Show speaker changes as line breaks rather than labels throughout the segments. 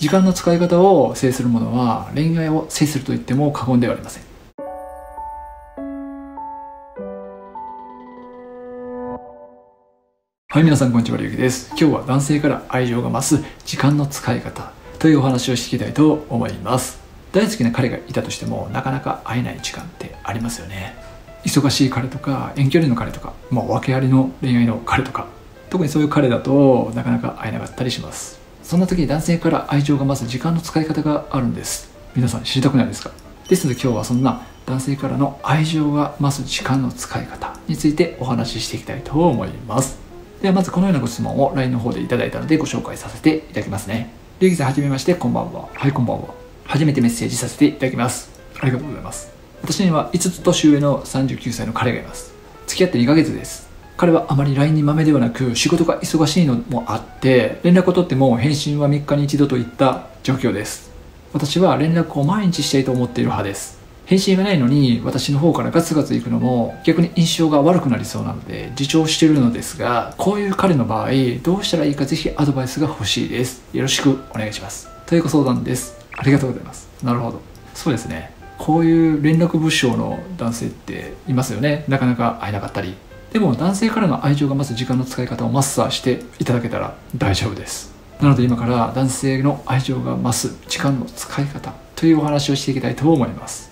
時間の使い方を制する者は恋愛を制すると言っても過言ではありません。はい皆さんこんにちはりゅうきです。今日は男性から愛情が増す時間の使い方というお話をしていきたいと思います。大好きな彼がいたとしてもなかなか会えない時間ってありますよね。忙しい彼とか遠距離の彼とか、まあ、訳ありの恋愛の彼とか特にそういう彼だとなかなか会えなかったりします。そんな時に男性から愛情が増す時間の使い方があるんです。皆さん知りたくないですか？ですので今日はそんな男性からの愛情が増す時間の使い方についてお話ししていきたいと思います。ではまずこのようなご質問を LINE の方でいただいたのでご紹介させていただきますね。リュウギさんはじめましてこんばんは。はいこんばんは。初めてメッセージさせていただきます。ありがとうございます。私には5つ年上の39歳の彼がいます。付き合って2ヶ月です。彼はあまり LINE に豆ではなく仕事が忙しいのもあって連絡を取っても返信は3日に1度といった状況です。私は連絡を毎日したいと思っている派です。返信がないのに私の方からガツガツ行くのも逆に印象が悪くなりそうなので自重しているのですがこういう彼の場合どうしたらいいかぜひアドバイスが欲しいです。よろしくお願いします。というご相談です。ありがとうございます。なるほど。そうですね。こういう連絡物証の男性っていますよね。なかなか会えなかったり。でも男性からの愛情が増す時間の使い方をマスターしていただけたら大丈夫です。なので今から男性の愛情が増す時間の使い方というお話をしていきたいと思います。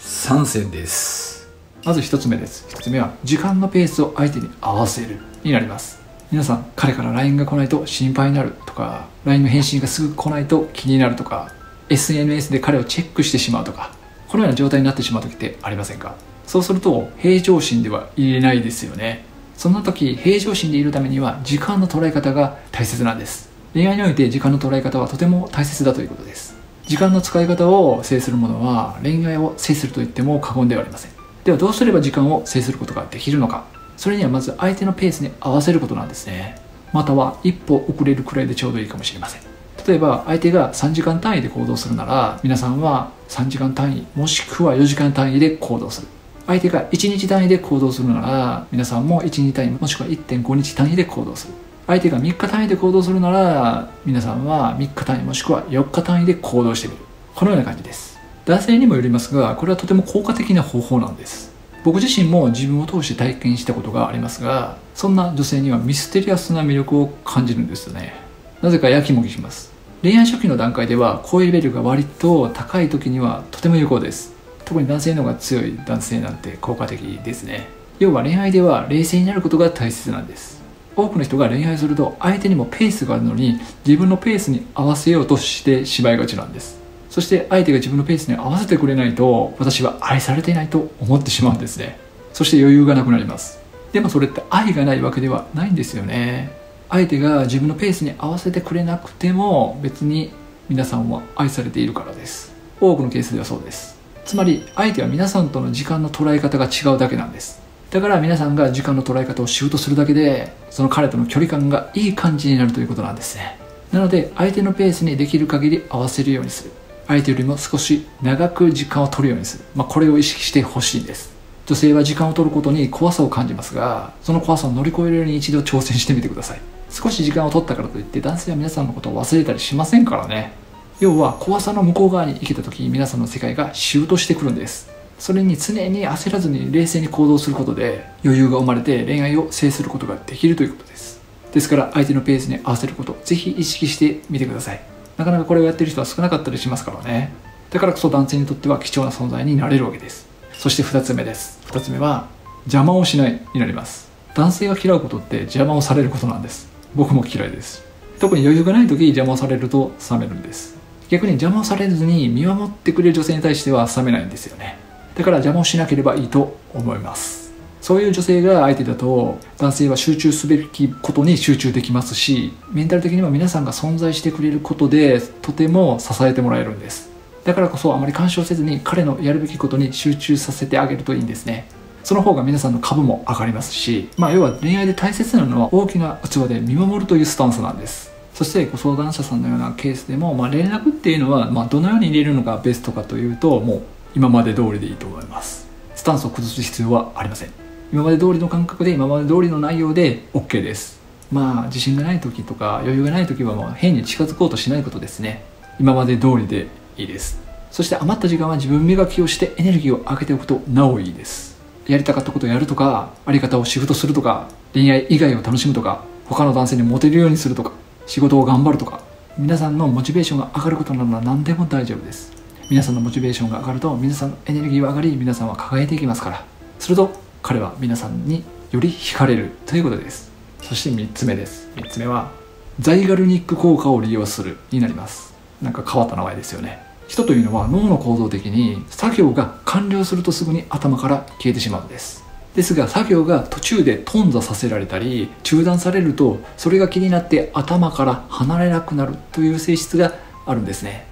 3選です。まず1つ目です。1つ目は時間のペースを相手に合わせる。になります皆さん彼から LINE が来ないと心配になるとか LINE の返信がすぐ来ないと気になるとか SNS で彼をチェックしてしまうとかこのような状態になってしまう時ってありませんか？そうすると平常心ではいれないですよね。そんな時平常心でいるためには時間の捉え方が大切なんです。恋愛において時間の捉え方はとても大切だということです。時間の使い方を制する者は恋愛を制すると言っても過言ではありません。ではどうすれば時間を制することができるのか。それにはまず相手のペースに合わせることなんですね。または一歩遅れるくらいでちょうどいいかもしれません。例えば相手が3時間単位で行動するなら皆さんは3時間単位もしくは4時間単位で行動する。相手が1日単位で行動するなら皆さんも1日単位もしくは1.5日単位で行動する。相手が3日単位で行動するなら皆さんは3日単位もしくは4日単位で行動してみる。このような感じです。男性にもよりますがこれはとても効果的な方法なんです。僕自身も自分を通して体験したことがありますがそんな女性にはミステリアスな魅力を感じるんですよね。なぜかやきもきします。恋愛初期の段階では声レベルが割と高い時にはとても有効です。特に男性の方が強い男性なんて効果的ですね。要は恋愛では冷静になることが大切なんです。多くの人が恋愛すると相手にもペースがあるのに自分のペースに合わせようとしてしまいがちなんです。そして相手が自分のペースに合わせてくれないと私は愛されていないと思ってしまうんですね。そして余裕がなくなります。でもそれって愛がないわけではないんですよね。相手が自分のペースに合わせてくれなくても別に皆さんは愛されているからです。多くのケースではそうです。つまり相手は皆さんとの時間の捉え方が違うだけなんです。だから皆さんが時間の捉え方をしようとするだけでその彼との距離感がいい感じになるということなんですね。なので相手のペースにできる限り合わせるようにする。相手よりも少し長く時間を取るようにする、まあ、これを意識してほしいんです。女性は時間を取ることに怖さを感じますがその怖さを乗り越えるように一度挑戦してみてください。少し時間を取ったからといって男性は皆さんのことを忘れたりしませんからね。要は怖さの向こう側に行けた時皆さんの世界がシュートしてくるんです。それに常に焦らずに冷静に行動することで余裕が生まれて恋愛を制することができるということです。ですから相手のペースに合わせることぜひ意識してみてください。なかなかこれをやってる人は少なかったりしますからね。だからこそ男性にとっては貴重な存在になれるわけです。そして2つ目です。2つ目は邪魔をしないになります。男性が嫌うことって邪魔をされることなんです。僕も嫌いです。特に余裕がない時邪魔をされると冷めるんです。逆に邪魔されずに見守ってくれる女性に対しては冷めないんですよね。だから邪魔をしなければいいと思います。そういう女性が相手だと男性は集中すべきことに集中できますしメンタル的にも皆さんが存在してくれることでとても支えてもらえるんです。だからこそあまり干渉せずに彼のやるべきことに集中させてあげるといいんですね。その方が皆さんの株も上がりますし、まあ、要は恋愛で大切なのは大きな器で見守るというスタンスなんです。そしてご相談者さんのようなケースでも、まあ、連絡っていうのは、まあ、どのように入れるのがベストかというともう今まで通りでいいと思います。スタンスを崩す必要はありません。今まで通りの感覚で今まで通りの内容で OK です。まあ自信がない時とか余裕がない時はもう変に近づこうとしないことですね。今まで通りでいいです。そして余った時間は自分磨きをしてエネルギーを上げておくとなおいいです。やりたかったことをやるとかあり方をシフトするとか恋愛以外を楽しむとか他の男性にモテるようにするとか仕事を頑張るとか皆さんのモチベーションが上がることなら何でも大丈夫です。皆さんのモチベーションが上がると皆さんのエネルギーは上がり皆さんは輝いていきますから。すると彼は皆さんにより惹かれる。ということです。そして3つ目です。3つ目はザイガルニック効果を利用する。になります。なんか変わった名前ですよね。人というのは脳の構造的に作業が完了するとすぐに頭から消えてしまうんです。ですが作業が途中で頓挫させられたり中断されるとそれが気になって頭から離れなくなるという性質があるんですね。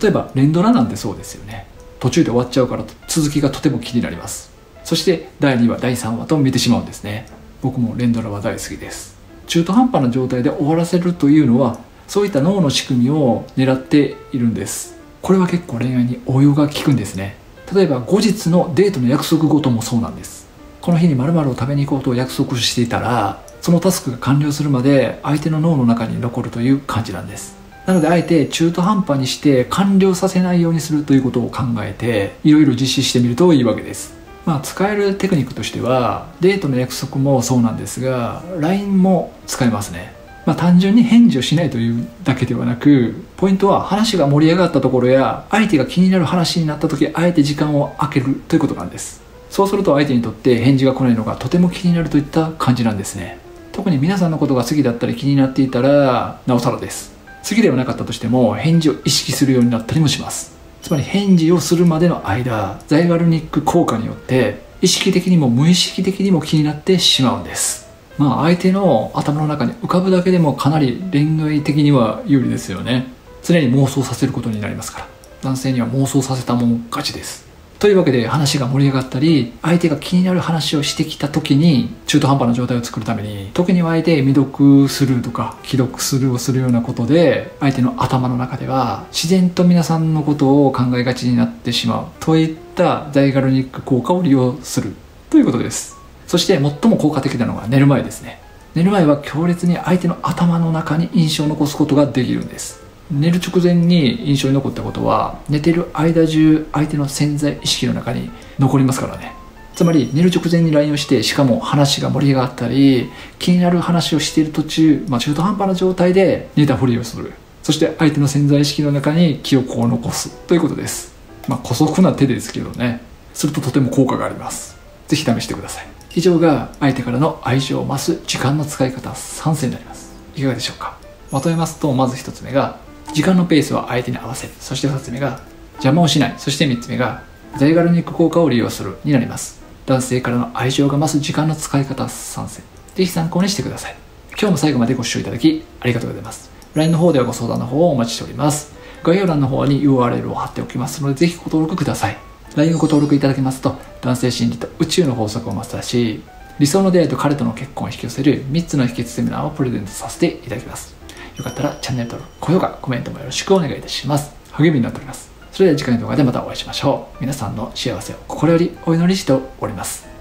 例えば連ドラなんてそうですよね。途中で終わっちゃうから続きがとても気になります。そして第2話第3話と見てしまうんですね。僕も連ドラは大好きです。中途半端な状態で終わらせるというのはそういった脳の仕組みを狙っているんです。これは結構恋愛に応用が効くんですね。例えば後日のデートの約束事もそうなんです。この日に〇〇を食べに行こうと約束していたらそのタスクが完了するまで相手の脳の中に残るという感じなんです。なのであえて中途半端にして完了させないようにするということを考えていろいろ実施してみるといいわけです。まあ使えるテクニックとしてはデートの約束もそうなんですが LINE も使えますね。まあ、単純に返事をしないというだけではなくポイントは話が盛り上がったところや相手が気になる話になった時あえて時間を空けるということなんです。そうすると相手にとって返事が来ないのがとても気になるといった感じなんですね。特に皆さんのことが好きだったり気になっていたらなおさらです。好きではなかったとしても返事を意識するようになったりもします。つまり返事をするまでの間ザイガルニック効果によって意識的にも無意識的にも気になってしまうんです。まあ相手の頭の中に浮かぶだけでもかなり恋愛的には有利ですよね。常に妄想させることになりますから。男性には妄想させたもん勝ちです。というわけで話が盛り上がったり相手が気になる話をしてきた時に中途半端な状態を作るために時には相手未読スルーとか既読スルーをするようなことで相手の頭の中では自然と皆さんのことを考えがちになってしまう。といったダイガルニック効果を利用する。ということです。そして最も効果的なのが寝る前ですね。寝る前は強烈に相手の頭の中に印象を残すことができるんです。寝る直前に印象に残ったことは寝てる間中相手の潜在意識の中に残りますからね。つまり寝る直前に LINE をしてしかも話が盛り上がったり気になる話をしている途中、まあ、中途半端な状態で寝たふりをする。そして相手の潜在意識の中に記憶を残す。ということです。まあ姑息な手ですけどね。するととても効果があります。是非試してください。以上が相手からの愛情を増す時間の使い方3選になります。いかがでしょうか。まとめますとまず1つ目が時間のペースは相手に合わせそして2つ目が邪魔をしない。そして3つ目がザイガルニック効果を利用するになります。男性からの愛情が増す時間の使い方3選ぜひ参考にしてください。今日も最後までご視聴いただきありがとうございます。LINE の方ではご相談の方をお待ちしております。概要欄の方に URL を貼っておきますのでぜひご登録ください。LINE をご登録いただけますと男性心理と宇宙の法則をマスターし理想の出会いと彼との結婚を引き寄せる3つの秘訣セミナーをプレゼントさせていただきます。よかったらチャンネル登録、高評価、コメントもよろしくお願いいたします。励みになっております。それでは次回の動画でまたお会いしましょう。皆さんの幸せを心よりお祈りしております。